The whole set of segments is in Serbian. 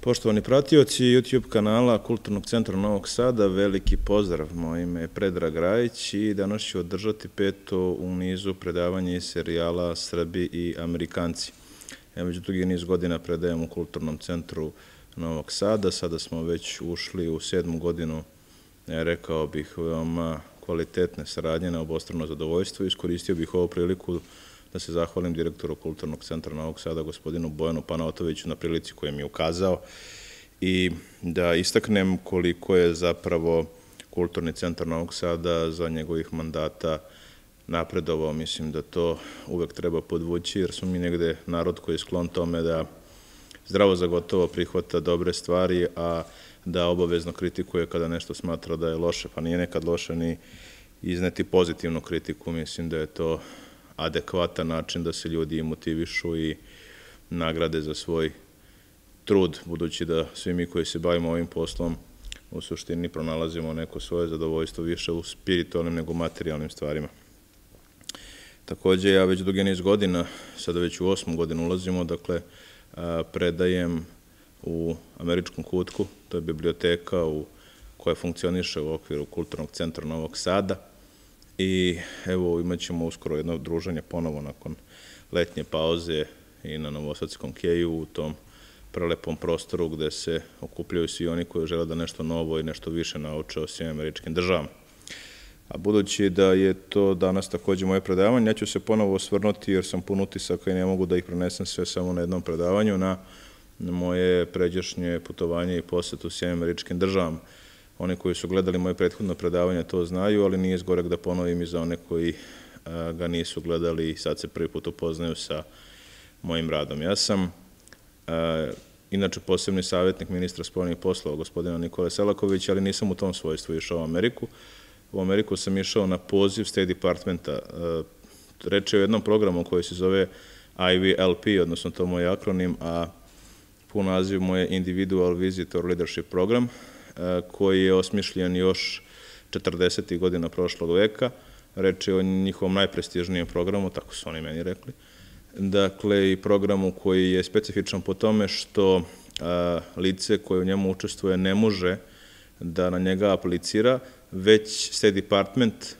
Poštovani pratioci YouTube kanala Kulturnog centra Novog Sada, veliki pozdrav. Moje ime je Predrag Rajić i danas ću održati peto u nizu predavanja iz serijala Srbi i Amerikanci. Ja već dugi niz godina predajem u Kulturnom centru Novog Sada, sada smo već ušli u sedmu godinu, ja rekao bih, veoma kvalitetne saradnje na obostrano zadovoljstvo. Iskoristio bih ovu priliku da se zahvalim direktoru Kulturnog centra Novog Sada, gospodinu Bojanu Panaotoviću, na prilici koju mi je ukazao i da istaknem koliko je zapravo Kulturni centar Novog Sada za njegovih mandata napredovao. Mislim da to uvek treba podvući, jer smo mi negde narod koji je sklon tome da zdravo za gotovo prihvata dobre stvari, a da obavezno kritikuje kada nešto smatra da je loše, pa nije nekad loše ni izneti pozitivnu kritiku, mislim da je to adekvatan način da se ljudi motivišu i nagrade za svoj trud, budući da svi mi koji se bavimo ovim poslom u suštini pronalazimo neko svoje zadovoljstvo više u spiritualnim nego materijalnim stvarima. Takođe, ja već dugi niz godina, sada već u osmu godinu ulazimo, dakle, predajem u američkom kutku, to je biblioteka u koja funkcioniše u okviru Kulturnog centra Novog Sada, i evo imat ćemo uskoro jedno druženje ponovo nakon letnje pauze i na Novosadskom keju u tom prelepom prostoru gde se okupljaju svi oni koji žele da nešto novo i nešto više nauče o svim američkim državama. A budući da je to danas takođe moje predavanje, ja ću se ponovo osvrnuti jer sam pun utisaka i ne mogu da ih prenesem sve samo na jednom predavanju na moje pređašnje putovanje i poset u svim američkim državama. Oni koji su gledali moje prethodno predavanje to znaju, ali nije zgorek da ponovim i za one koji ga nisu gledali i sad se prvi put upoznaju sa mojim radom. Ja sam inače posebni savjetnik ministra spoljnih poslova, gospodina Nikole Selakovića, ali nisam u tom svojstvu išao u Ameriku. U Ameriku sam išao na poziv State Departmenta. Reče je o jednom programu koji se zove IVLP, odnosno to moj akronim, a pun naziv moje Individual Visitor Leadership Program, koji je osmišljen još 40. godina prošlog veka. Reč je o njihovom najprestižnijem programu, tako su oni meni rekli. Dakle, i programu koji je specifičan po tome što lice koje u njemu učestvuje ne može da na njega aplicira, već State Department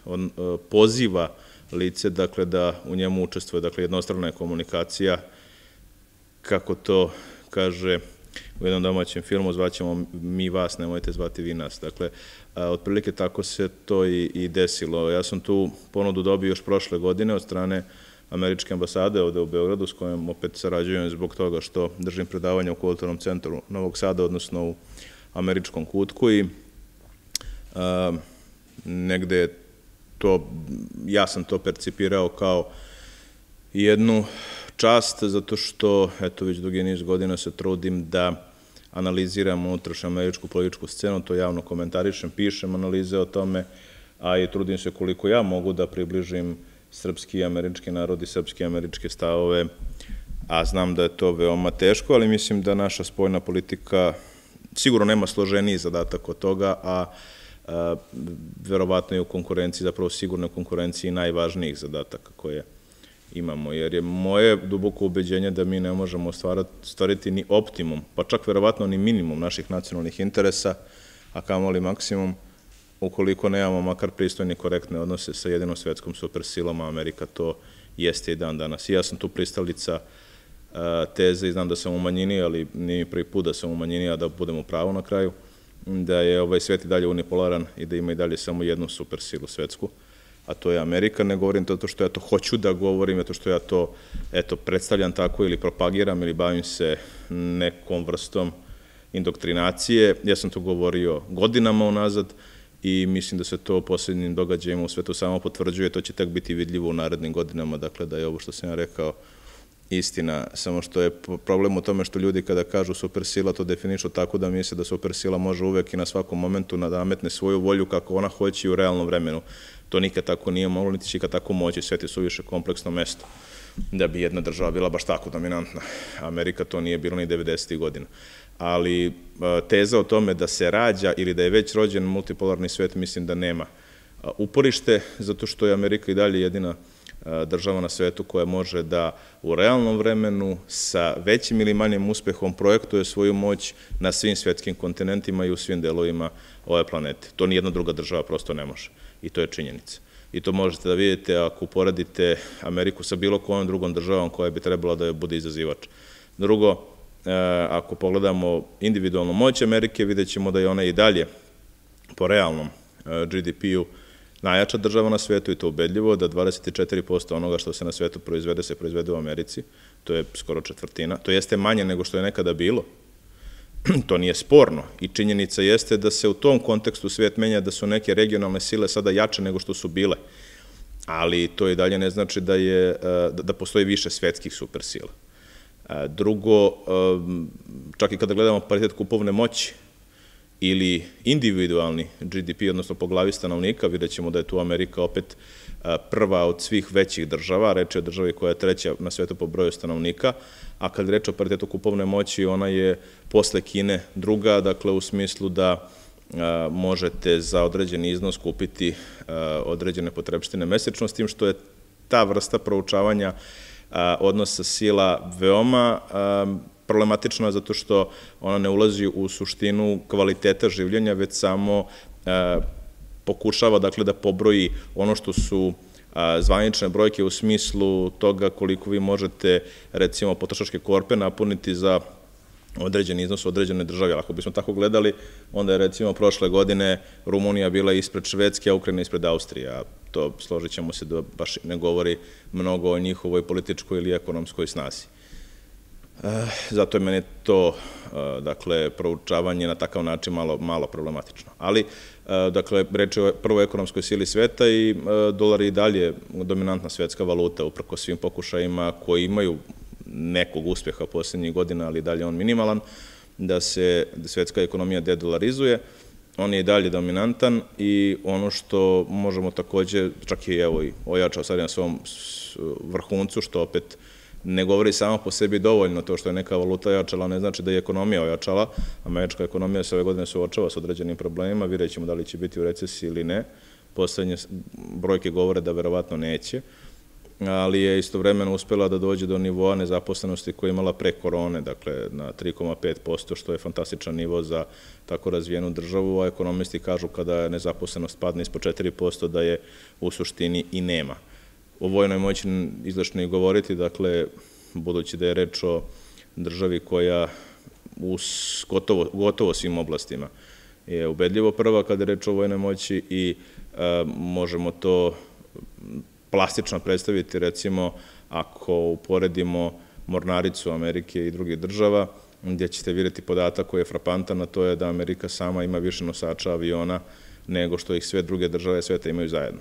poziva lice dakle, da u njemu učestvuje, dakle jednostrana je komunikacija, kako to kaže u jednom domaćem filmu, zvaćemo mi vas, nemojte zvati vi nas. Dakle, otprilike tako se to i, i desilo. Ja sam tu ponudu dobio još prošle godine od strane američke ambasade ovde u Beogradu, s kojom opet sarađujem zbog toga što držim predavanje u kulturnom centru Novog Sada, odnosno u američkom kutku i a, negde to, ja sam to percipirao kao jednu čast, zato što, eto, već dugi niz godina se trudim da analiziram unutrašnju američku političku scenu, to javno komentarišem, pišem analize o tome, a i trudim se koliko ja mogu da približim srpski i američki narod i srpski i američke stavove, a znam da je to veoma teško, ali mislim da naša spojna politika sigurno nema složeniji zadatak od toga, a verovatno je u konkurenciji, zapravo sigurno u konkurenciji najvažnijih zadataka koje imamo, jer je moje duboko ubeđenje da mi ne možemo stvariti ni optimum, pa čak verovatno ni minimum naših nacionalnih interesa, a kamoli maksimum, ukoliko nemamo makar pristojni korektne odnose sa jedinom svetskom supersilom, a Amerika to jeste i dan danas. I ja sam tu pristalica teze i znam da sam u manjini, ali nije prvi put da sam u manjini, a da budem u pravu na kraju, da je ovaj svet i dalje unipolaran i da ima i dalje samo jednu supersilu svetsku a to je Amerika, ne govorim to što ja to hoću da govorim, to što ja to eto, predstavljam tako ili propagiram ili bavim se nekom vrstom indoktrinacije. Ja sam to govorio godinama unazad i mislim da se to poslednjim događajima u svetu samo potvrđuje, to će tek biti vidljivo u narednim godinama, dakle da je ovo što sam ja rekao istina, samo što je problem u tome što ljudi kada kažu supersila to definišu tako da misle da supersila može uvek i na svakom momentu nametne svoju volju kako ona hoće u realnom vremenu. To nikad tako nije moglo, niti će ikad tako moći, svet je suviše kompleksno mesto da bi jedna država bila baš tako dominantna. Amerika to nije bilo ni 90. godina. Ali e, teza o tome da se rađa ili da je već rođen multipolarni svet, mislim da nema uporište, zato što je Amerika i dalje jedina država na svetu koja može da u realnom vremenu sa većim ili manjim uspehom projektuje svoju moć na svim svetskim kontinentima i u svim delovima ove planete. To nijedna druga država prosto ne može. I to je činjenica. I to možete da vidite ako uporadite Ameriku sa bilo kojom drugom državom koja bi trebala da je bude izazivač. Drugo, e, ako pogledamo individualnu moć Amerike, vidjet ćemo da je ona i dalje po realnom e, GDP-u najjača država na svetu i to ubedljivo, da 24% onoga što se na svetu proizvede se proizvede u Americi, to je skoro četvrtina, to jeste manje nego što je nekada bilo, to nije sporno i činjenica jeste da se u tom kontekstu svet menja da su neke regionalne sile sada jače nego što su bile, ali to i dalje ne znači da, je, e, da postoji više svetskih supersila. E, drugo, e, čak i kada gledamo paritet kupovne moći, ili individualni GDP, odnosno po glavi stanovnika, vidjet ćemo da je tu Amerika opet prva od svih većih država, reč je o državi koja je treća na svetu po broju stanovnika, a kad reč o paritetu kupovne moći, ona je posle Kine druga, dakle u smislu da možete za određeni iznos kupiti određene potrebštine mesečno, s tim što je ta vrsta proučavanja odnosa sila veoma problematično je zato što ona ne ulazi u suštinu kvaliteta življenja, već samo pokušava dakle, da pobroji ono što su zvanične brojke u smislu toga koliko vi možete, recimo, potrošačke korpe napuniti za određen iznos u određene države. Ako bismo tako gledali, onda je recimo prošle godine Rumunija bila ispred Švedske, a Ukrajina ispred Austrije, to složit ćemo se da baš ne govori mnogo o njihovoj političkoj ili ekonomskoj snazi. Eh, zato je meni to, eh, dakle, proučavanje na takav način malo, malo problematično. Ali, dakle, reč je o prvoj ekonomskoj sili sveta i dolar je i dalje dominantna svetska valuta, uprko svim pokušajima koji imaju nekog uspeha poslednjih godina, ali dalje on minimalan, da se svetska ekonomija dedolarizuje. On je i dalje dominantan i ono što možemo takođe, čak i evo i ojačao sad na svom vrhuncu, što opet ne govori samo po sebi dovoljno to što je neka valuta ojačala, ne znači da je ekonomija ojačala. Američka ekonomija se ove godine suočava s određenim problemima, vidjet ćemo da li će biti u recesiji ili ne. Poslednje brojke govore da verovatno neće, ali je istovremeno uspela da dođe do nivoa nezaposlenosti koja je imala pre korone, dakle na 3,5%, što je fantastičan nivo za tako razvijenu državu, a ekonomisti kažu kada nezaposlenost padne ispod 4%, da je u suštini i nema o vojnoj moći izlašno i govoriti, dakle, budući da je reč o državi koja u gotovo, gotovo svim oblastima je ubedljivo prva kada je reč o vojnoj moći i a, možemo to plastično predstaviti, recimo, ako uporedimo mornaricu Amerike i drugih država, gdje ćete vidjeti podatak koji je frapantan, a to je da Amerika sama ima više nosača aviona nego što ih sve druge države sveta imaju zajedno.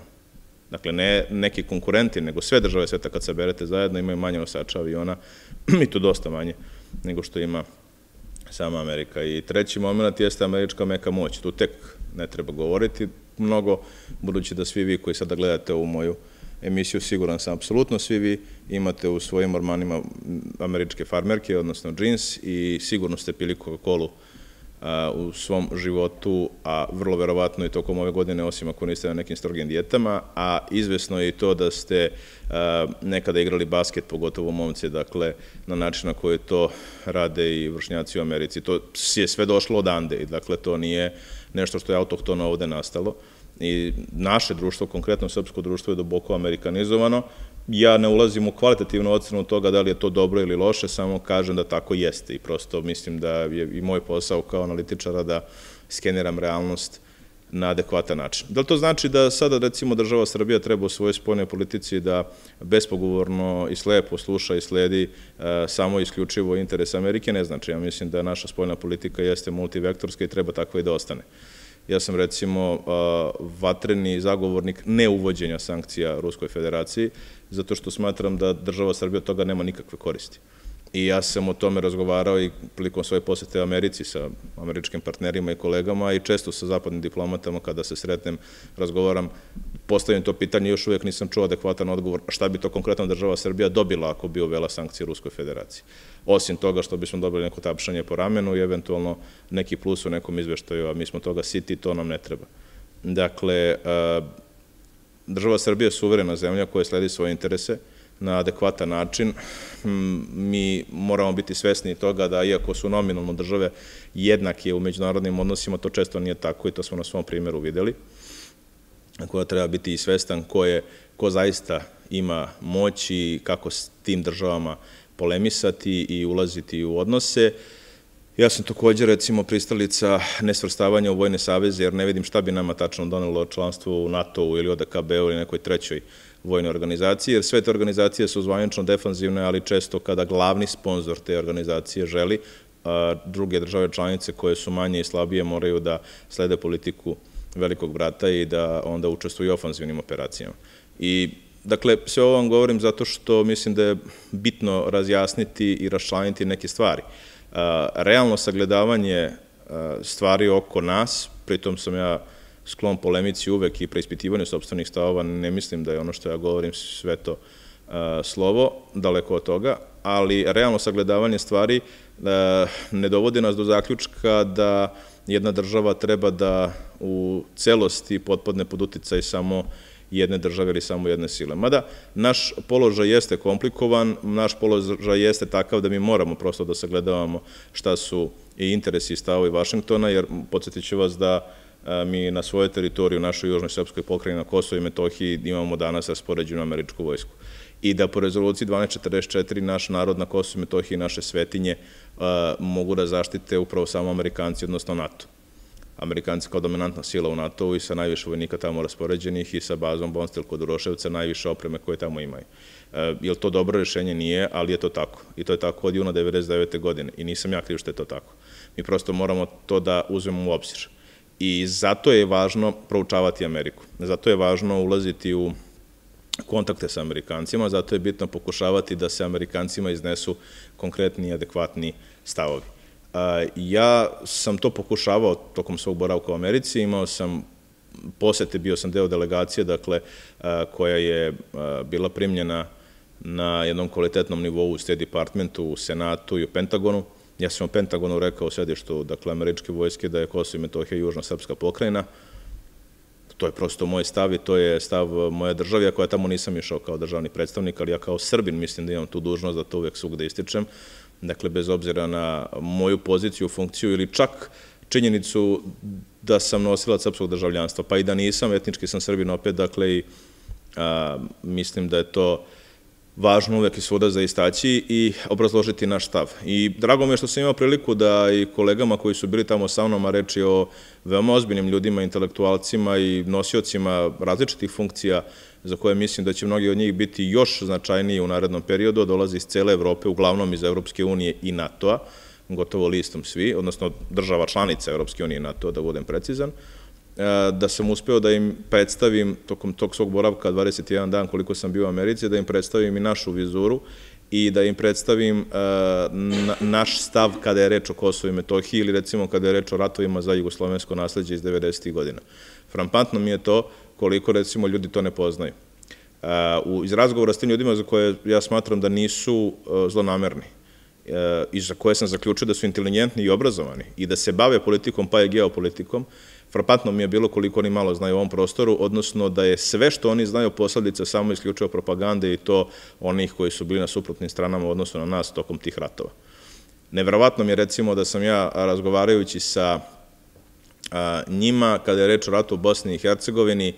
Dakle, ne neki konkurenti, nego sve države sveta kad se berete zajedno imaju manje nosača aviona i to dosta manje nego što ima sama Amerika. I treći moment jeste američka meka moć. Tu tek ne treba govoriti mnogo, budući da svi vi koji sada gledate ovu moju emisiju, siguran sam, apsolutno svi vi imate u svojim ormanima američke farmerke, odnosno džins i sigurno ste pili Coca-Cola u svom životu, a vrlo verovatno i tokom ove godine, osim ako niste na nekim strogim dijetama, a izvesno je i to da ste nekada igrali basket, pogotovo momci, dakle, na način na koji to rade i vršnjaci u Americi. To je sve došlo odande i dakle, to nije nešto što je autohtono ovde nastalo. I naše društvo, konkretno srpsko društvo, je duboko amerikanizovano, ja ne ulazim u kvalitativnu ocenu toga da li je to dobro ili loše, samo kažem da tako jeste i prosto mislim da je i moj posao kao analitičara da skeniram realnost na adekvatan način. Da li to znači da sada recimo država Srbija treba u svojoj spojnoj politici da bespogovorno i slepo sluša i sledi e, samo isključivo interes Amerike? Ne znači. Ja mislim da naša spojna politika jeste multivektorska i treba takva i da ostane. Ja sam recimo vatreni zagovornik neuvođenja sankcija Ruskoj federaciji, zato što smatram da država Srbija od toga nema nikakve koristi. I ja sam o tome razgovarao i prilikom svoje posete Americi sa američkim partnerima i kolegama i često sa zapadnim diplomatama kada se sretnem, razgovaram, postavim to pitanje, još uvijek nisam čuo adekvatan odgovor šta bi to konkretno država Srbija dobila ako bi uvela sankcije Ruskoj federaciji. Osim toga što bismo dobili neko tapšanje po ramenu i eventualno neki plus u nekom izveštaju, a mi smo toga siti, to nam ne treba. Dakle, država Srbija je suverena zemlja koja sledi svoje interese na adekvatan način. Mi moramo biti svesni toga da, iako su nominalno države jednake u međunarodnim odnosima, to često nije tako i to smo na svom primjeru videli koja treba biti i svestan ko, je, ko zaista ima moć i kako s tim državama polemisati i ulaziti u odnose. Ja sam takođe, recimo, pristalica nesvrstavanja u vojne saveze, jer ne vidim šta bi nama tačno donelo članstvo u NATO-u ili ODKB-u ili nekoj trećoj vojnoj organizaciji, jer sve te organizacije su zvanično defanzivne, ali često kada glavni sponsor te organizacije želi, druge države članice koje su manje i slabije moraju da slede politiku velikog brata i da onda učestvuju u ofanzivnim operacijama. I Dakle, sve ovo vam govorim zato što mislim da je bitno razjasniti i raščlaniti neke stvari. Realno sagledavanje stvari oko nas, pritom sam ja sklon polemici uvek i preispitivanju sobstvenih stavova, ne mislim da je ono što ja govorim sve to slovo, daleko od toga, ali realno sagledavanje stvari ne dovodi nas do zaključka da jedna država treba da u celosti potpadne pod uticaj samo jedne države ili samo jedne sile. Mada, naš položaj jeste komplikovan, naš položaj jeste takav da mi moramo prosto da sagledavamo šta su i interesi i stavovi Vašingtona, jer podsjetit ću vas da mi na svojoj teritoriji u našoj južnoj srpskoj pokrajini na Kosovo i Metohiji imamo danas raspoređenu američku vojsku. I da po rezoluciji 1244 naš narod na Kosovo i Metohiji i naše svetinje mogu da zaštite upravo samo Amerikanci, odnosno NATO. Amerikanci kao dominantna sila u NATO-u i sa najviše vojnika tamo raspoređenih i sa bazom Bonstil kod Uroševca najviše opreme koje tamo imaju. Je li to dobro rešenje? Nije, ali je to tako. I to je tako od juna 1999. godine. I nisam ja kriv što je to tako. Mi prosto moramo to da uzmemo u obzir. I zato je važno proučavati Ameriku. Zato je važno ulaziti u kontakte sa Amerikancima, zato je bitno pokušavati da se Amerikancima iznesu konkretni i adekvatni stavovi. Ja sam to pokušavao tokom svog boravka u Americi, imao sam posete, bio sam deo delegacije, dakle, koja je bila primljena na jednom kvalitetnom nivou u State Departmentu, u Senatu i u Pentagonu. Ja sam u Pentagonu rekao u sedištu, dakle, američke vojske da je Kosovo i Metohija južna srpska pokrajina. To je prosto moj stav i to je stav moje države, a koja tamo nisam išao kao državni predstavnik, ali ja kao Srbin mislim da imam tu dužnost da to uvek svugde ističem dakle, bez obzira na moju poziciju, funkciju ili čak činjenicu da sam nosilac srpskog državljanstva, pa i da nisam, etnički sam srbin opet, dakle, i mislim da je to važno uvek i svuda za istaći i obrazložiti naš stav. I drago mi je što sam imao priliku da i kolegama koji su bili tamo sa mnom, a reči o veoma ozbiljnim ljudima, intelektualcima i nosiocima različitih funkcija za koje mislim da će mnogi od njih biti još značajniji u narednom periodu, dolazi iz cele Evrope, uglavnom iz Evropske unije i NATO-a, gotovo listom svi, odnosno država članica Evropske unije i NATO, da budem precizan, da sam uspeo da im predstavim tokom tog svog boravka 21 dan koliko sam bio u Americi, da im predstavim i našu vizuru i da im predstavim e, naš stav kada je reč o Kosovo i Metohiji ili recimo kada je reč o ratovima za jugoslovensko nasledđe iz 90. godina. Frampantno mi je to koliko recimo ljudi to ne poznaju. U, iz razgovora s tim ljudima za koje ja smatram da nisu e, zlonamerni e, i za koje sam zaključio da su inteligentni i obrazovani i da se bave politikom pa i geopolitikom, frapantno mi je bilo koliko oni malo znaju u ovom prostoru, odnosno da je sve što oni znaju posledica samo isključivo propagande i to onih koji su bili na suprotnim stranama u odnosu na nas tokom tih ratova. Neverovatno mi je recimo da sam ja razgovarajući sa njima, kada je reč o ratu u Bosni i Hercegovini,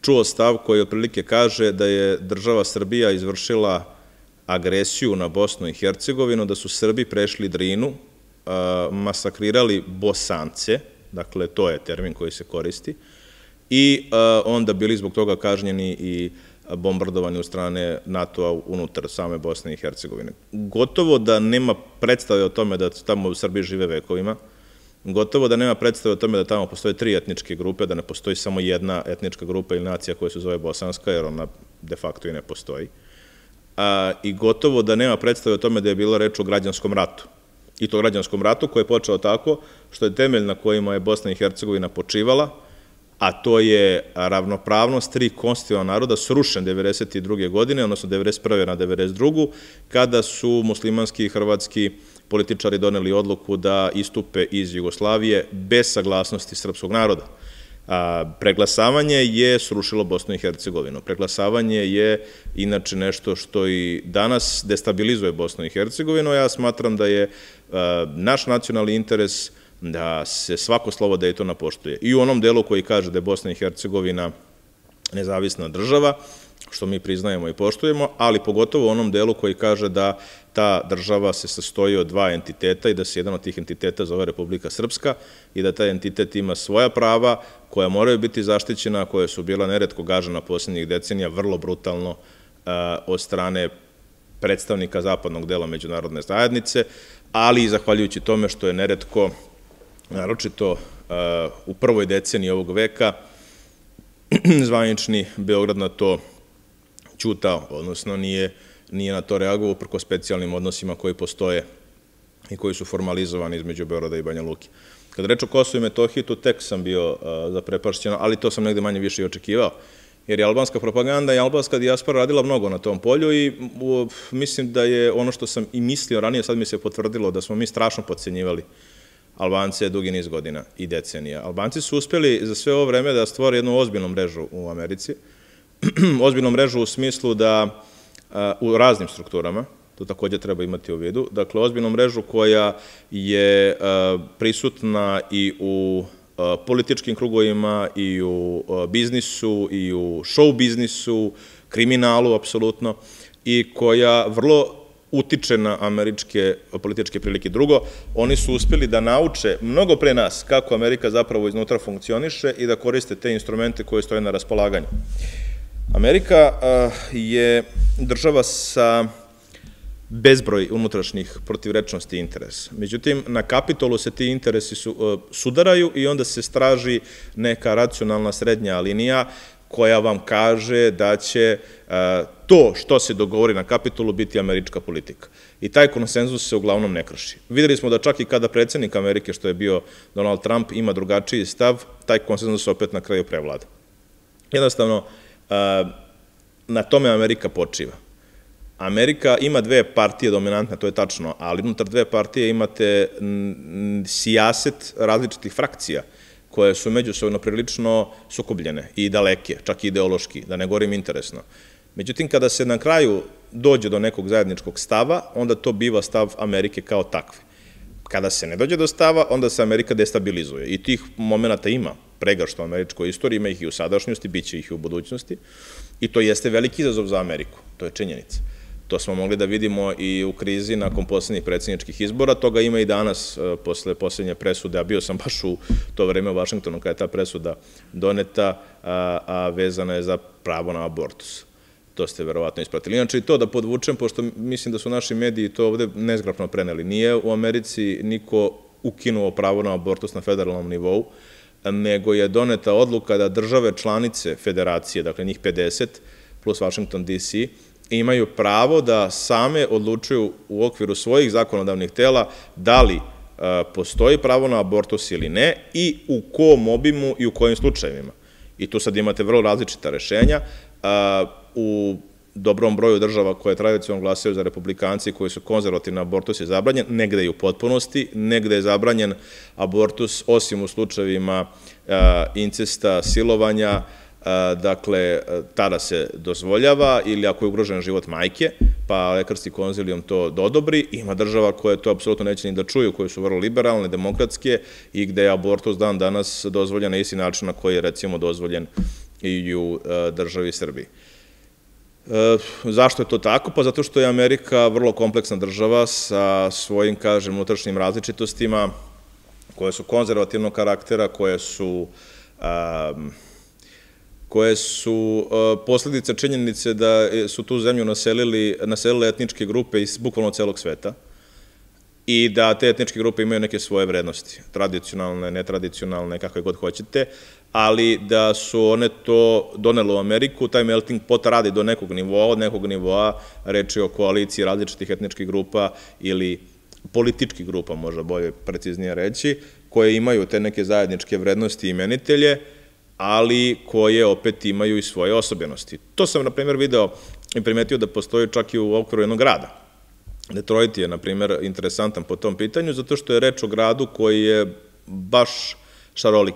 čuo stav koji otprilike kaže da je država Srbija izvršila agresiju na Bosnu i Hercegovinu, da su Srbi prešli Drinu, masakrirali Bosance, dakle to je termin koji se koristi, i onda bili zbog toga kažnjeni i bombardovani u strane NATO-a unutar same Bosne i Hercegovine. Gotovo da nema predstave o tome da tamo u Srbiji žive vekovima, Gotovo da nema predstave o tome da tamo postoje tri etničke grupe, da ne postoji samo jedna etnička grupa ili nacija koja se zove bosanska, jer ona de facto i ne postoji. I gotovo da nema predstave o tome da je bila reč o građanskom ratu. I to građanskom ratu koji je počeo tako što je temelj na kojima je Bosna i Hercegovina počivala, a to je ravnopravnost tri konstitutivna naroda srušen 1992. godine, odnosno 1991. na 1992. kada su muslimanski i hrvatski političari doneli odluku da istupe iz Jugoslavije bez saglasnosti srpskog naroda. A, preglasavanje je srušilo Bosnu i Hercegovinu. Preglasavanje je inače nešto što i danas destabilizuje Bosnu i Hercegovinu. Ja smatram da je naš nacionalni interes da se svako slovo Daytona poštuje. I u onom delu koji kaže da je Bosna i Hercegovina nezavisna država, što mi priznajemo i poštujemo, ali pogotovo u onom delu koji kaže da ta država se sastoji od dva entiteta i da se jedan od tih entiteta zove Republika Srpska i da taj entitet ima svoja prava koja moraju biti zaštićena, koja su bila neretko gažena poslednjih decenija vrlo brutalno uh, od strane predstavnika zapadnog dela međunarodne zajednice, ali i zahvaljujući tome što je neretko, naročito uh, u prvoj deceniji ovog veka, zvanični Beograd na to čutao, odnosno nije, nije na to reagovao preko specijalnim odnosima koji postoje i koji su formalizovani između Beograda i Banja Luki. Kad reč o Kosovo i Metohiji, tu tek sam bio zaprepašćeno, ali to sam negde manje više i očekivao, jer je albanska propaganda i albanska dijaspora radila mnogo na tom polju i mislim da je ono što sam i mislio ranije, sad mi se potvrdilo da smo mi strašno podcenjivali Albance dugi niz godina i decenija. Albanci su uspeli za sve ovo vreme da stvore jednu ozbiljnu mrežu u Americi, ozbiljnu mrežu u smislu da u raznim strukturama, to takođe treba imati u vidu, dakle ozbiljnu mrežu koja je prisutna i u političkim krugovima, i u biznisu, i u show biznisu, kriminalu, apsolutno, i koja vrlo utiče na američke političke prilike. Drugo, oni su uspeli da nauče mnogo pre nas kako Amerika zapravo iznutra funkcioniše i da koriste te instrumente koje stoje na raspolaganju. Amerika je država sa bezbroj unutrašnjih protivrečnosti interesa. Međutim, na kapitolu se ti interesi sudaraju i onda se straži neka racionalna srednja linija koja vam kaže da će to što se dogovori na kapitolu biti američka politika. I taj konsenzus se uglavnom ne krši. Videli smo da čak i kada predsednik Amerike, što je bio Donald Trump, ima drugačiji stav, taj konsenzus opet na kraju prevlada. Jednostavno, na tome Amerika počiva. Amerika ima dve partije dominantne, to je tačno, ali unutar dve partije imate sijaset različitih frakcija koje su međusobno prilično sukobljene i daleke, čak i ideološki, da ne govorim interesno. Međutim, kada se na kraju dođe do nekog zajedničkog stava, onda to biva stav Amerike kao takve. Kada se ne dođe do stava, onda se Amerika destabilizuje. I tih momenta ima pregašto u američkoj istoriji, ima ih i u sadašnjosti, bit će ih i u budućnosti. I to jeste veliki izazov za Ameriku, to je činjenica. To smo mogli da vidimo i u krizi nakon poslednjih predsjedničkih izbora, toga ima i danas e, posle poslednje presude, a bio sam baš u to vreme u Vašingtonu kada je ta presuda doneta, a vezana je za pravo na abortus. To ste verovatno ispratili. Inače i to da podvučem, pošto mislim da su naši mediji to ovde nezgrapno preneli. Nije u Americi niko ukinuo pravo na abortus na federalnom nivou, nego je doneta odluka da države članice federacije, dakle njih 50 plus Washington DC, imaju pravo da same odlučuju u okviru svojih zakonodavnih tela da li postoji pravo na abortus ili ne i u kom obimu i u kojim slučajevima. I tu sad imate vrlo različita rešenja. U dobrom broju država koje tradicionalno glasaju za republikanci koji su konzervativni abortus je zabranjen, negde i u potpunosti, negde je zabranjen abortus osim u slučajevima incesta, silovanja, dakle, tada se dozvoljava ili ako je ugrožen život majke, pa lekarski konzilijom to dodobri. Ima država koje to apsolutno neće ni da čuju, koje su vrlo liberalne, demokratske i gde je abortus dan danas dozvoljen na isti način na koji je recimo dozvoljen i u državi Srbiji. E, zašto je to tako? Pa zato što je Amerika vrlo kompleksna država sa svojim, kažem, unutrašnjim različitostima, koje su konzervativnog karaktera, koje su koje su posledice činjenice da su tu zemlju naselili, naselile etničke grupe iz bukvalno celog sveta i da te etničke grupe imaju neke svoje vrednosti, tradicionalne, netradicionalne, kakve god hoćete, ali da su one to donele u Ameriku, taj melting pot radi do nekog nivoa, od nekog nivoa reči o koaliciji različitih etničkih grupa ili političkih grupa, možda bolje preciznije reći, koje imaju te neke zajedničke vrednosti i imenitelje, ali koje opet imaju i svoje osobenosti. To sam, na primjer, video i primetio da postoji čak i u okviru jednog grada. Detroit je, na primjer, interesantan po tom pitanju, zato što je reč o gradu koji je baš šarolik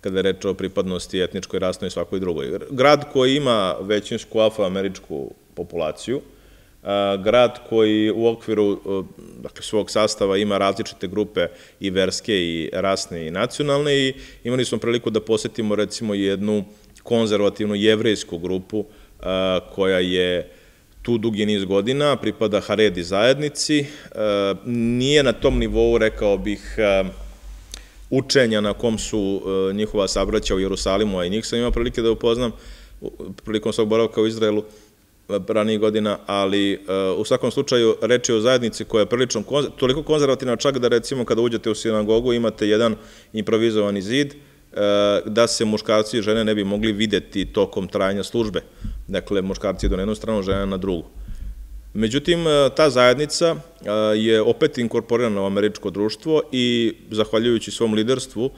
kada je reč o pripadnosti etničkoj, rasnoj i svakoj drugoj. Grad koji ima većinsku afroameričku populaciju, grad koji u okviru dakle, svog sastava ima različite grupe i verske i rasne i nacionalne i imali smo priliku da posetimo recimo jednu konzervativnu jevrejsku grupu koja je tu dugi niz godina, pripada Haredi zajednici. Nije na tom nivou, rekao bih, učenja na kom su njihova sabraća u Jerusalimu, a i njih sam imao prilike da upoznam prilikom svog boravka u Izraelu, ranijih godina, ali e, u svakom slučaju reč je o zajednici koja je prilično toliko konzervativna čak da recimo kada uđete u sinagogu imate jedan improvizovani zid e, da se muškarci i žene ne bi mogli videti tokom trajanja službe. Dakle, muškarci idu na jednu stranu, žene na drugu. Međutim, e, ta zajednica je opet inkorporirana u američko društvo i zahvaljujući svom liderstvu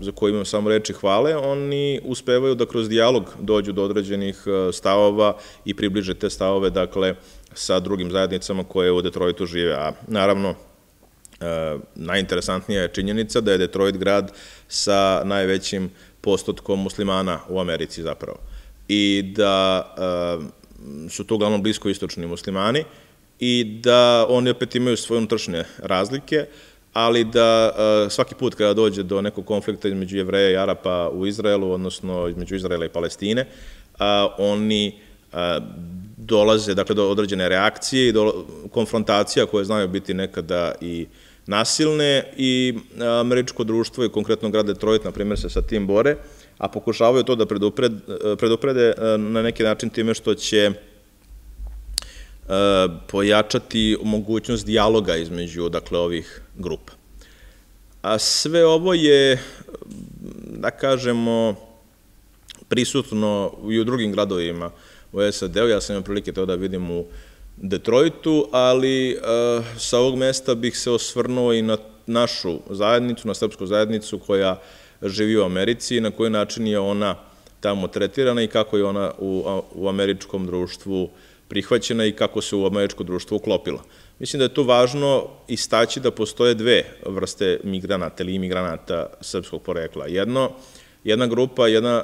za koje imam samo reči hvale, oni uspevaju da kroz dijalog dođu do određenih e, stavova i približe te stavove, dakle, sa drugim zajednicama koje u Detroitu žive. A naravno, e, najinteresantnija je činjenica da je Detroit grad sa najvećim postotkom muslimana u Americi zapravo. I da e, su to uglavnom blisko istočni muslimani i da oni opet imaju svoje unutrašnje razlike, ali da e, svaki put kada dođe do nekog konflikta između jevreja i Arapa u Izraelu, odnosno između Izraela i Palestine, oni dolaze dakle, do određene reakcije i do konfrontacija koje znaju biti nekada i nasilne i američko društvo i konkretno grad Detroit, na primjer, se sa tim bore, a pokušavaju to da preduprede e, na neki način time što će E, pojačati mogućnost dijaloga između dakle, ovih grupa. A sve ovo je, da kažemo, prisutno i u drugim gradovima u SAD-u. Ja sam imao prilike to da vidim u Detroitu, ali e, sa ovog mesta bih se osvrnuo i na našu zajednicu, na srpsku zajednicu koja živi u Americi i na koji način je ona tamo tretirana i kako je ona u, u američkom društvu prihvaćena i kako se u američko društvo uklopila. Mislim da je tu važno istaći da postoje dve vrste migranata ili imigranata srpskog porekla. Jedno, jedna grupa, jedna,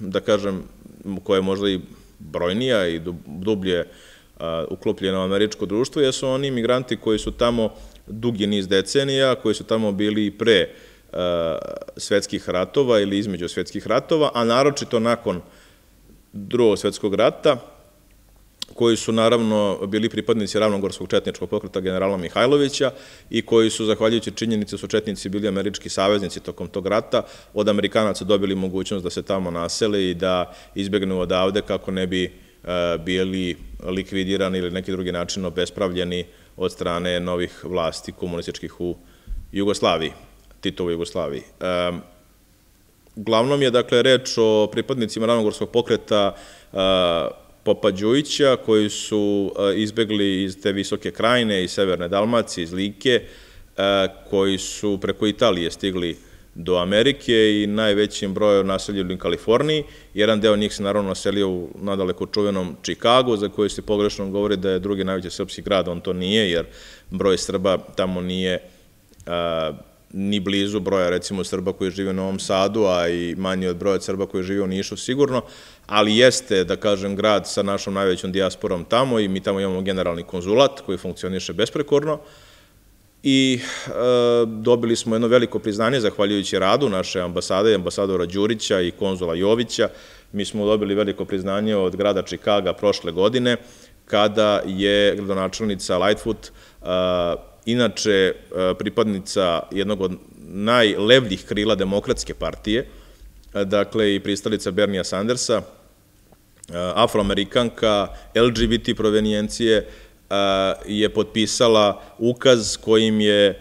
da kažem, koja je možda i brojnija i dublje uklopljena u američko društvo, jesu oni imigranti koji su tamo dugi niz decenija, koji su tamo bili pre svetskih ratova ili između svetskih ratova, a naročito nakon drugog svetskog rata, koji su naravno bili pripadnici ravnogorskog četničkog pokreta generala Mihajlovića i koji su, zahvaljujući činjenici, da su četnici bili američki saveznici tokom tog rata, od Amerikanaca dobili mogućnost da se tamo nasele i da izbegnu odavde kako ne bi e, bili likvidirani ili neki drugi način obespravljeni od strane novih vlasti komunističkih u Jugoslaviji, Titovu Jugoslaviji. E, uglavnom je, dakle, reč o pripadnicima ravnogorskog pokreta e, Popa Đujića, koji su e, izbegli iz te visoke krajine, iz Severne Dalmacije, iz Like, e, koji su preko Italije stigli do Amerike i najvećim brojem naseljili u Kaliforniji. Jedan deo njih se naravno naselio u nadaleko čuvenom Čikagu, za koji se pogrešno govori da je drugi najveći srpski grad, on to nije, jer broj Srba tamo nije ni blizu broja recimo Srba koji žive u Novom Sadu, a i manje od broja Srba koji žive u Nišu sigurno, ali jeste, da kažem, grad sa našom najvećom dijasporom tamo i mi tamo imamo generalni konzulat koji funkcioniše besprekorno i e, dobili smo jedno veliko priznanje zahvaljujući radu naše ambasade, ambasadora Đurića i konzula Jovića. Mi smo dobili veliko priznanje od grada Čikaga prošle godine kada je gradonačelnica Lightfoot e, inače e, pripadnica jednog od najlevljih krila demokratske partije, e, dakle i pristalica Bernija Sandersa, e, afroamerikanka, LGBT provenijencije, je potpisala ukaz kojim je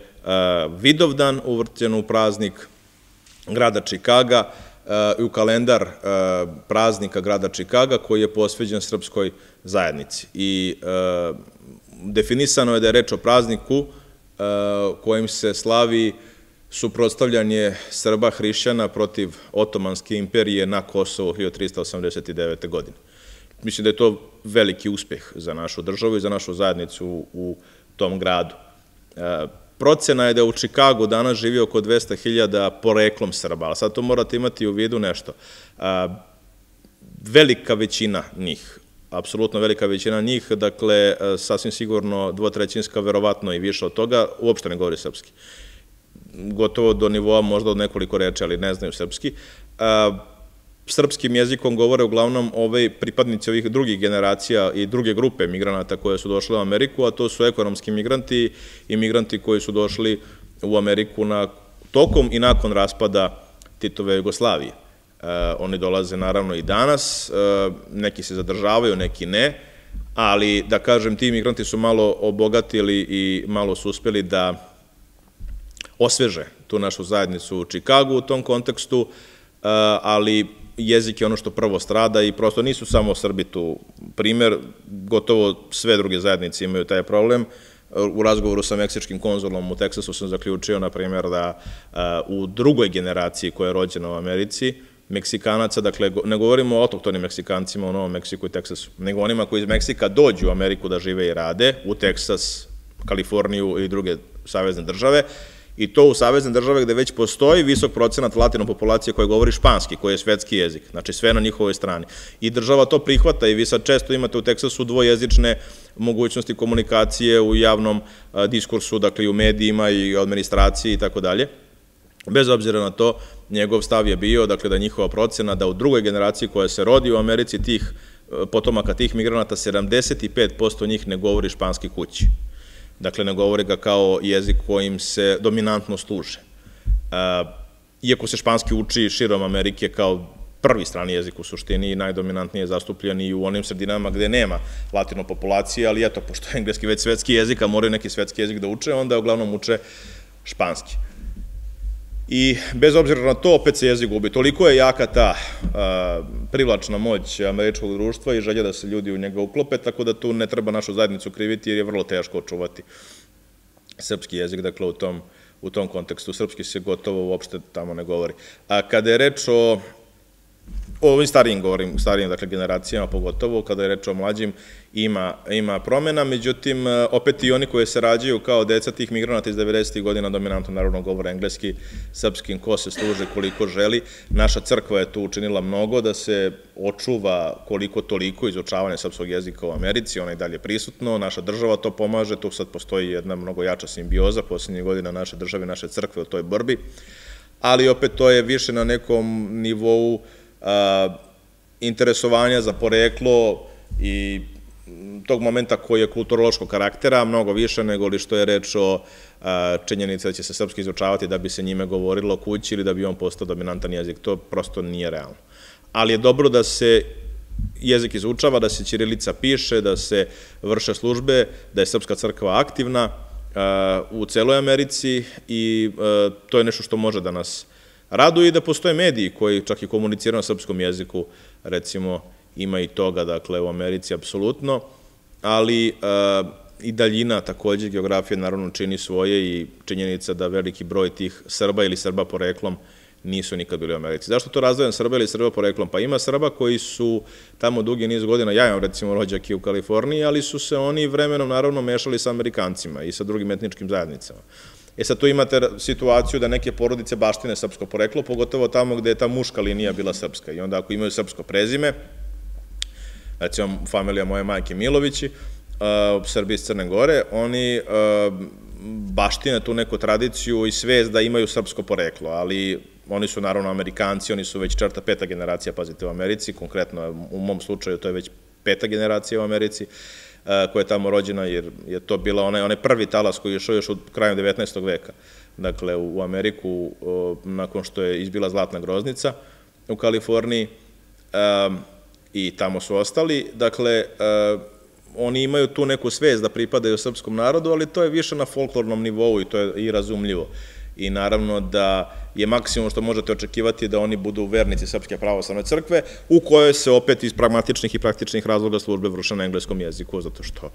Vidovdan uvrćen u praznik grada Čikaga i u kalendar praznika grada Čikaga koji je posveđen srpskoj zajednici. I definisano je da je reč o prazniku uh, kojim se slavi suprotstavljanje Srba hrišćana protiv Otomanske imperije na Kosovo 1389. godine. Mislim da je to veliki uspeh za našu državu i za našu zajednicu u tom gradu. Uh, procena je da u Čikagu danas živi oko 200.000 poreklom Srba, ali sad to morate imati u vidu nešto. Velika većina njih, apsolutno velika većina njih, dakle, sasvim sigurno dvotrećinska, verovatno i više od toga, uopšte ne govori srpski. Gotovo do nivoa možda od nekoliko reči, ali ne znaju srpski srpskim jezikom govore uglavnom ovaj pripadnici ovih drugih generacija i druge grupe migranata koje su došle u Ameriku, a to su ekonomski migranti i migranti koji su došli u Ameriku na, tokom i nakon raspada Titove Jugoslavije. E, oni dolaze naravno i danas, e, neki se zadržavaju, neki ne, ali da kažem ti migranti su malo obogatili i malo su uspeli da osveže tu našu zajednicu u Čikagu u tom kontekstu, e, ali jezik je ono što prvo strada i prosto nisu samo Srbi tu primer, gotovo sve druge zajednice imaju taj problem. U razgovoru sa meksičkim konzulom u Teksasu sam zaključio, na primjer, da u drugoj generaciji koja je rođena u Americi, Meksikanaca, dakle, ne govorimo o autoktonim Meksikancima u Novom Meksiku i Teksasu, nego onima koji iz Meksika dođu u Ameriku da žive i rade, u Teksas, Kaliforniju i druge savezne države, I to u savezne države gde već postoji visok procenat latino populacije koja govori španski, koji je svetski jezik, znači sve na njihovoj strani. I država to prihvata i vi sad često imate u Teksasu dvojezične mogućnosti komunikacije u javnom diskursu, dakle i u medijima i u administraciji i tako dalje. Bez obzira na to, njegov stav je bio, dakle da je njihova procena da u drugoj generaciji koja se rodi u Americi tih potomaka tih migranata, 75% njih ne govori španski kući. Dakle, ne govore ga kao jezik kojim se dominantno služe. Iako se španski uči širom Amerike kao prvi strani jezik u suštini i najdominantnije zastupljen i u onim sredinama gde nema latino populacije, ali eto, pošto je engleski već svetski jezik, a moraju neki svetski jezik da uče, onda uglavnom uče španski. I bez obzira na to, opet se jezik gubi. Toliko je jaka ta privlačna moć američkog društva i želja da se ljudi u njega uklope, tako da tu ne treba našu zajednicu kriviti jer je vrlo teško očuvati srpski jezik, dakle u tom, u tom kontekstu. Srpski se gotovo uopšte tamo ne govori. A kada je reč o o ovim starijim govorim, starijim dakle, generacijama pogotovo, kada je reč o mlađim, ima, ima promena, međutim, opet i oni koji se rađaju kao deca tih migranata iz 90. godina dominantno naravno govore engleski, srpskim, ko se služe koliko želi. Naša crkva je tu učinila mnogo da se očuva koliko toliko izučavanje srpskog jezika u Americi, ona je dalje prisutno, naša država to pomaže, tu sad postoji jedna mnogo jača simbioza poslednjih godina naše države, naše crkve u toj borbi, ali opet to je više na nekom nivou interesovanja za poreklo i tog momenta koji je kulturološkog karaktera, mnogo više nego li što je reč o činjenici da će se srpski izučavati da bi se njime govorilo kući ili da bi on postao dominantan jezik. To prosto nije realno. Ali je dobro da se jezik izučava, da se Ćirilica piše, da se vrše službe, da je Srpska crkva aktivna u celoj Americi i to je nešto što može da nas raduje i da postoje mediji koji čak i komuniciraju na srpskom jeziku, recimo ima i toga, dakle, u Americi apsolutno, ali e, i daljina takođe, geografija naravno čini svoje i činjenica da veliki broj tih Srba ili Srba poreklom nisu nikad bili u Americi. Zašto to razdvojam Srba ili Srba poreklom? Pa ima Srba koji su tamo dugi niz godina, ja imam recimo rođaki u Kaliforniji, ali su se oni vremenom naravno mešali sa Amerikancima i sa drugim etničkim zajednicama. E sad tu imate situaciju da neke porodice baštine srpsko poreklo, pogotovo tamo gde je ta muška linija bila srpska. I onda ako imaju srpsko prezime, recimo familija moje majke Milovići, uh, Srbi iz Crne Gore, oni uh, baštine tu neku tradiciju i svest da imaju srpsko poreklo, ali oni su naravno Amerikanci, oni su već četvrta, peta generacija, pazite, u Americi, konkretno u mom slučaju to je već peta generacija u Americi, koja je tamo rođena, jer je to bila onaj, onaj prvi talas koji je šao još u krajem 19. veka, dakle u Ameriku, nakon što je izbila Zlatna groznica u Kaliforniji i tamo su ostali. Dakle, oni imaju tu neku svest da pripadaju srpskom narodu, ali to je više na folklornom nivou i to je i razumljivo i naravno da je maksimum što možete očekivati da oni budu vernici Srpske pravoslavne crkve, u kojoj se opet iz pragmatičnih i praktičnih razloga službe vrše na engleskom jeziku, zato što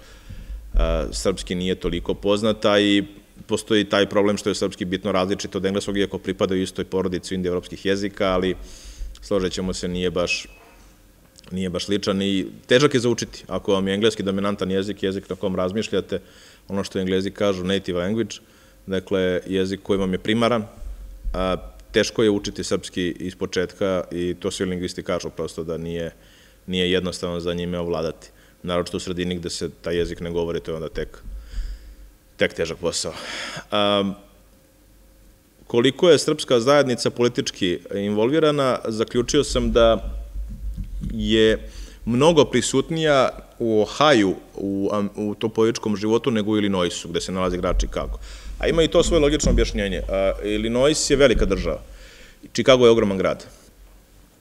srpski nije toliko poznata i postoji taj problem što je srpski bitno različit od engleskog, iako pripadaju istoj porodici indoevropskih jezika, ali složit ćemo se, nije baš nije baš sličan i težak je za učiti. Ako vam je engleski dominantan jezik, jezik na kom razmišljate, ono što englezi kažu native language, dakle, jezik koji vam je primaran, a teško je učiti srpski iz početka i to svi lingvisti kažu prosto da nije, nije jednostavno za njime ovladati. Naravno u sredini gde se taj jezik ne govori, to je onda tek, tek težak posao. A, koliko je srpska zajednica politički involvirana, zaključio sam da je mnogo prisutnija u Ohaju, u, u to političkom životu, nego u Illinoisu, gde se nalazi grad Chicago. A ima i to svoje logično objašnjenje. Illinois je velika država. Chicago je ogroman grad.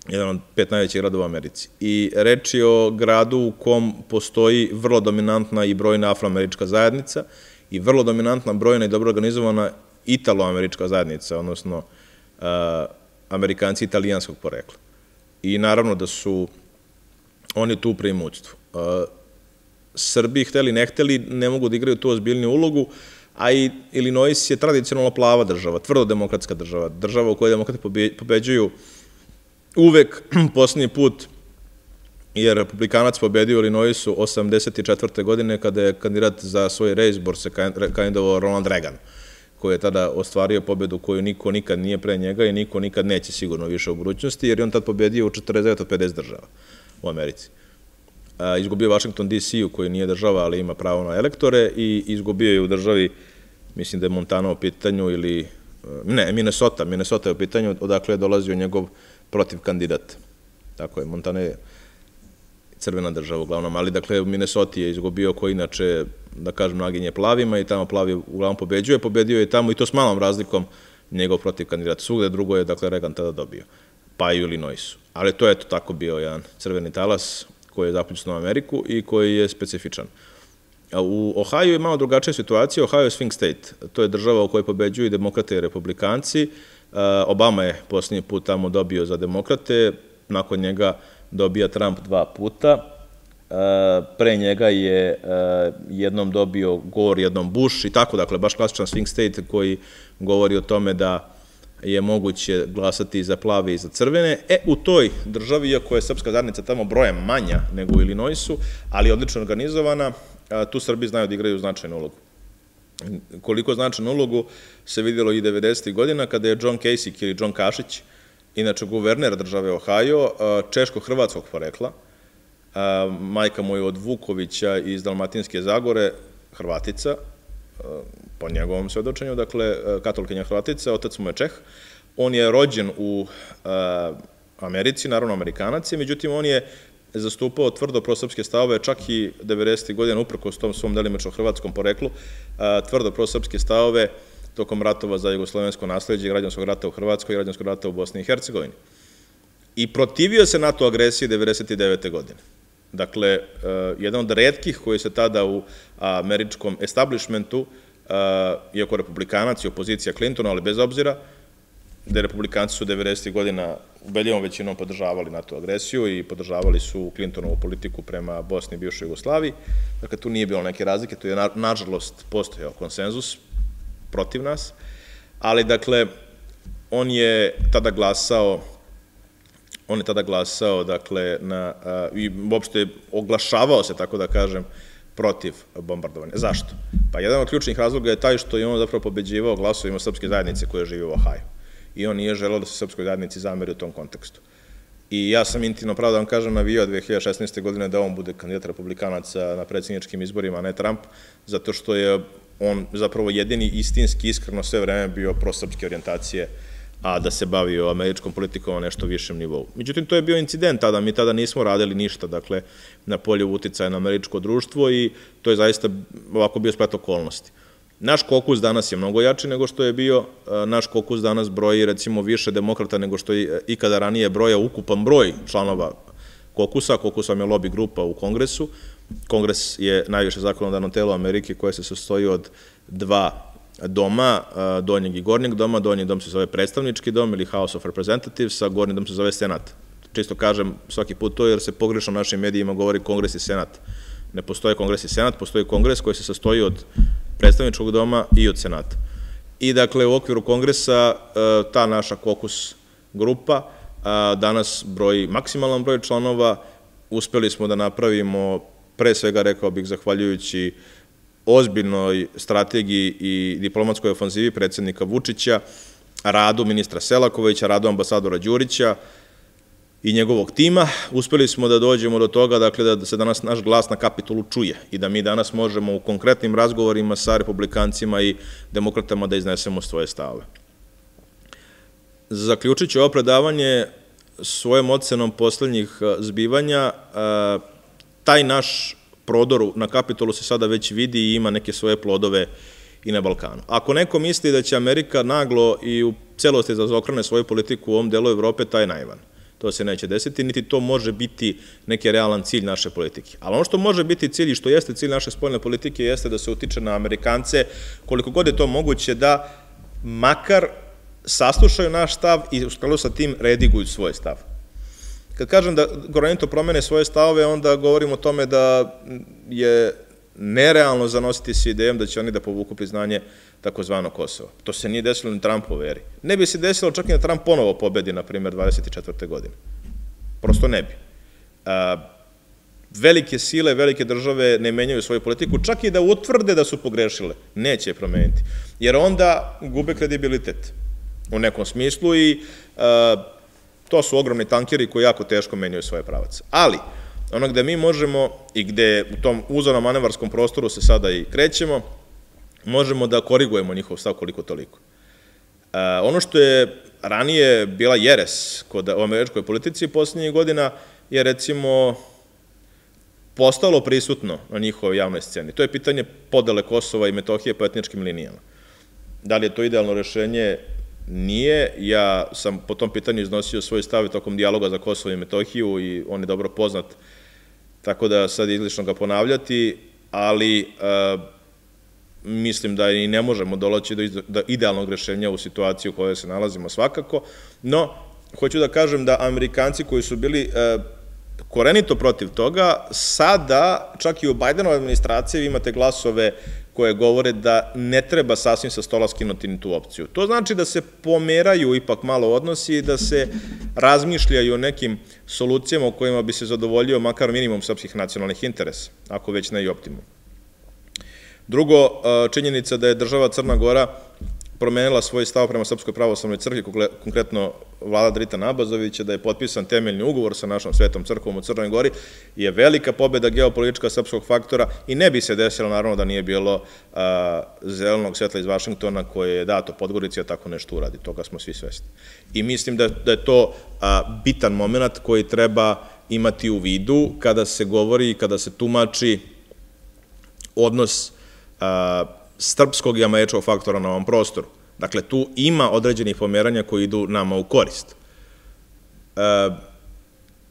Jedan od pet najvećih gradova u Americi. I reč je o gradu u kom postoji vrlo dominantna i brojna afroamerička zajednica i vrlo dominantna, brojna i dobro organizovana italo-američka zajednica, odnosno amerikanci italijanskog porekla. I naravno da su oni tu preimutstvu. Srbi, hteli ne hteli, ne mogu da igraju tu ozbiljniju ulogu, a i Illinois je tradicionalno plava država, tvrdo demokratska država, država u kojoj demokrati pobeđuju uvek poslednji put je republikanac pobedio Illinoisu 84. godine kada je kandidat za svoj reizbor se kandidovao Ronald Reagan koji je tada ostvario pobedu koju niko nikad nije pre njega i niko nikad neće sigurno više u budućnosti, jer je on tad pobedio u 49 od 50 država u Americi. Izgubio Washington DC-u koji nije država, ali ima pravo na elektore i izgubio je u državi, mislim da je Montana u pitanju ili, ne, Minnesota, Minnesota je u pitanju, odakle je dolazio njegov protiv kandidat. Tako je, Montana je crvena država uglavnom, ali dakle u Minnesota je izgubio koji inače, da kažem, naginje plavima i tamo plavi uglavnom pobeđuje, pobedio je tamo i to s malom razlikom njegov protiv kandidata. Svugde drugo je, dakle, Reagan tada dobio, pa i u Illinoisu. Ali to je to tako bio jedan crveni talas koji je zaključen u Ameriku i koji je specifičan. U Ohio je malo drugačija situacija. Ohio je swing state. To je država u kojoj pobeđuju i demokrate i republikanci. Obama je posljednji put tamo dobio za demokrate, nakon njega dobija Trump dva puta, pre njega je jednom dobio Gore, jednom Bush i tako, dakle, baš klasičan swing state koji govori o tome da je moguće glasati za plave i za crvene. E, u toj državi, iako je srpska zajednica tamo brojem manja nego u Illinoisu, ali odlično organizovana, tu Srbi znaju da igraju značajnu ulogu. Koliko značajnu ulogu se vidjelo i 90. godina kada je John Kasich ili John Kašić, inače guverner države Ohio, češko-hrvatskog porekla, majka mu je od Vukovića iz Dalmatinske Zagore, Hrvatica, po njegovom svedočenju, dakle, katolkinja Hrvatica, otac mu je Čeh. On je rođen u Americi, naravno Amerikanac je, međutim, on je zastupao tvrdo prosrpske stavove, čak i 90. godina, uprko s tom svom delimično hrvatskom poreklu, tvrdo prosrpske stavove tokom ratova za jugoslovensko nasledđe, građanskog rata u Hrvatskoj i građanskog rata u Bosni i Hercegovini. I protivio se NATO agresiji 99. godine. Dakle, jedan od redkih koji se tada u američkom establishmentu, iako republikanac i opozicija Clintona, ali bez obzira, gde republikanci su 90. godina ubedljivom većinom podržavali NATO agresiju i podržavali su Clintonovu politiku prema Bosni i bivšoj Jugoslaviji. Dakle, tu nije bilo neke razlike, tu je nažalost postojao konsenzus protiv nas, ali dakle, on je tada glasao on je tada glasao, dakle, na, i uopšte oglašavao se, tako da kažem, protiv bombardovanja. Zašto? Pa jedan od ključnih razloga je taj što je on zapravo pobeđivao glasovima srpske zajednice koje žive u Ohaju. I on nije želeo da se srpskoj zajednici zameri u tom kontekstu. I ja sam intimno, pravo da vam kažem, navio 2016. godine da on bude kandidat republikanaca na predsjedničkim izborima, a ne Trump, zato što je on zapravo jedini istinski, iskreno sve vreme bio prosrpske orijentacije, a da se bavio američkom politikom na nešto višem nivou. Međutim, to je bio incident tada, mi tada nismo radili ništa, dakle, na polju uticaja na američko društvo i to je zaista ovako bio splet okolnosti. Naš kokus danas je mnogo jači nego što je bio, naš kokus danas broji recimo više demokrata nego što je ikada ranije broja ukupan broj članova kokusa, kokus vam je lobby grupa u kongresu, kongres je najviše zakonodavno telo Amerike koje se sastoji od dva doma, donjeg i gornjeg doma, donji dom se zove predstavnički dom ili House of Representatives, a gornji dom se zove Senat. Čisto kažem svaki put to jer se pogrešno našim medijima govori kongres i senat. Ne postoje kongres i senat, postoji kongres koji se sastoji od predstavničkog doma i od senata. I dakle u okviru kongresa ta naša kokus grupa danas broji maksimalan broj članova, uspeli smo da napravimo pre svega rekao bih zahvaljujući ozbiljnoj strategiji i diplomatskoj ofanzivi predsednika Vučića, radu ministra Selakovića, radu ambasadora Đurića i njegovog tima. Uspeli smo da dođemo do toga dakle, da se danas naš glas na kapitolu čuje i da mi danas možemo u konkretnim razgovorima sa republikancima i demokratama da iznesemo svoje stave. Zaključit ću ovo predavanje svojom ocenom poslednjih zbivanja. Taj naš prodor na kapitolu se sada već vidi i ima neke svoje plodove i na Balkanu. Ako neko misli da će Amerika naglo i u celosti da zaokrane svoju politiku u ovom delu Evrope, taj je naivan. To se neće desiti, niti to može biti neki realan cilj naše politike. Ali ono što može biti cilj i što jeste cilj naše spoljne politike jeste da se utiče na Amerikance koliko god je to moguće da makar saslušaju naš stav i u skladu sa tim rediguju svoj stav. Kad kažem da Goranito promene svoje stavove, onda govorim o tome da je nerealno zanositi se idejom da će oni da povuku priznanje takozvano Kosovo. To se nije desilo ni Trumpu veri. Ne bi se desilo čak i da Trump ponovo pobedi, na primjer, 24. godine. Prosto ne bi. velike sile, velike države ne menjaju svoju politiku, čak i da utvrde da su pogrešile. Neće je promeniti. Jer onda gube kredibilitet u nekom smislu i to su ogromni tankeri koji jako teško menjaju svoje pravace. Ali, ono gde mi možemo i gde u tom uzorom manevarskom prostoru se sada i krećemo, možemo da korigujemo njihov stav koliko toliko. ono što je ranije bila jeres kod, u američkoj politici poslednjih godina je recimo postalo prisutno na njihovoj javnoj sceni. To je pitanje podele Kosova i Metohije po etničkim linijama. Da li je to idealno rešenje? Nije. Ja sam po tom pitanju iznosio svoj stav tokom dijaloga za Kosovo i Metohiju i on je dobro poznat, tako da sad izlično ga ponavljati, ali mislim da i ne možemo dolaći do idealnog rešenja u situaciji u kojoj se nalazimo svakako, no, hoću da kažem da Amerikanci koji su bili korenito protiv toga, sada, čak i u Bajdenove administracije, vi imate glasove koje govore da ne treba sasvim sa stola skinuti ni tu opciju. To znači da se pomeraju ipak malo odnosi i da se razmišljaju o nekim solucijama u kojima bi se zadovoljio makar minimum srpskih nacionalnih interesa, ako već ne i optimum. Drugo, činjenica da je država Crna Gora promenila svoj stav prema Srpskoj pravoslavnoj crkvi, konkretno vlada Drita Nabazovića, da je potpisan temeljni ugovor sa našom svetom crkvom u Crnoj Gori, je velika pobeda geopolitička srpskog faktora i ne bi se desilo, naravno, da nije bilo zelenog svetla iz Vašingtona koje je dato Podgorici, a tako nešto uradi. Toga smo svi svesni. I mislim da, da je to bitan moment koji treba imati u vidu kada se govori i kada se tumači odnos srpskog i američkog faktora na ovom prostoru. Dakle, tu ima određenih pomeranja koji idu nama u korist. E,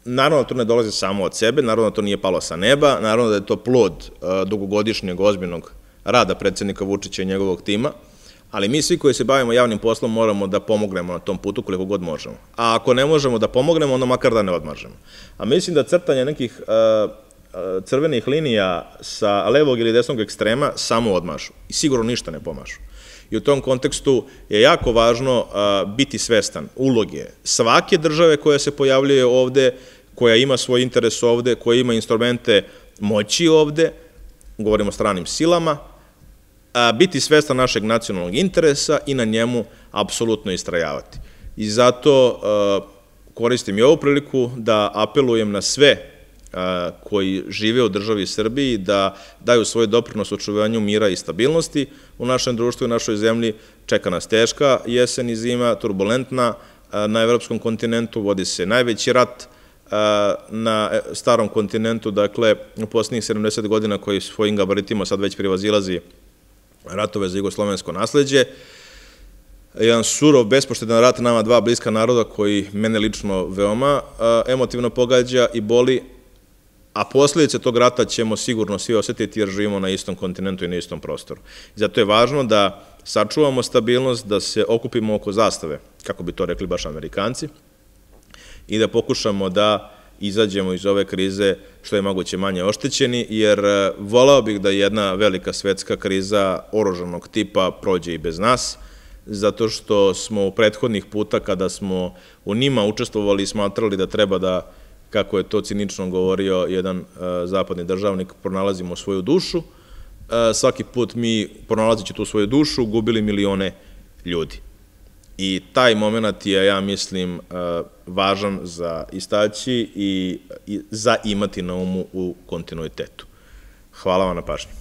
naravno, to ne dolazi samo od sebe, naravno, to nije palo sa neba, naravno da je to plod e, dugogodišnjeg ozbiljnog rada predsednika Vučića i njegovog tima, ali mi svi koji se bavimo javnim poslom moramo da pomognemo na tom putu koliko god možemo. A ako ne možemo da pomognemo, onda makar da ne odmažemo. A mislim da crtanje nekih e, crvenih linija sa levog ili desnog ekstrema samo odmašu i sigurno ništa ne pomašu. I u tom kontekstu je jako važno biti svestan uloge svake države koja se pojavljuje ovde, koja ima svoj interes ovde, koja ima instrumente moći ovde, govorimo o stranim silama, biti svestan našeg nacionalnog interesa i na njemu apsolutno istrajavati. I zato koristim i ovu priliku da apelujem na sve koji žive u državi Srbiji da daju svoj doprinos očuvanju mira i stabilnosti u našem društvu i našoj zemlji. Čeka nas teška jesen i zima, turbulentna na evropskom kontinentu, vodi se najveći rat na starom kontinentu, dakle u posljednjih 70 godina koji svojim gabaritima sad već privazilazi ratove za jugoslovensko nasledđe. Jedan surov, bespoštedan rat nama dva bliska naroda koji mene lično veoma emotivno pogađa i boli, a posljedice tog rata ćemo sigurno svi osetiti jer živimo na istom kontinentu i na istom prostoru. Zato je važno da sačuvamo stabilnost, da se okupimo oko zastave, kako bi to rekli baš Amerikanci, i da pokušamo da izađemo iz ove krize što je moguće manje oštećeni, jer e, volao bih da jedna velika svetska kriza oroženog tipa prođe i bez nas, zato što smo u prethodnih puta kada smo u njima učestvovali i smatrali da treba da kako je to cinično govorio jedan e, zapadni državnik, pronalazimo svoju dušu, svaki put mi, pronalazići tu svoju dušu, gubili milione ljudi. I taj moment je, ja mislim, važan za istaći i za imati na umu u kontinuitetu. Hvala vam na pažnju.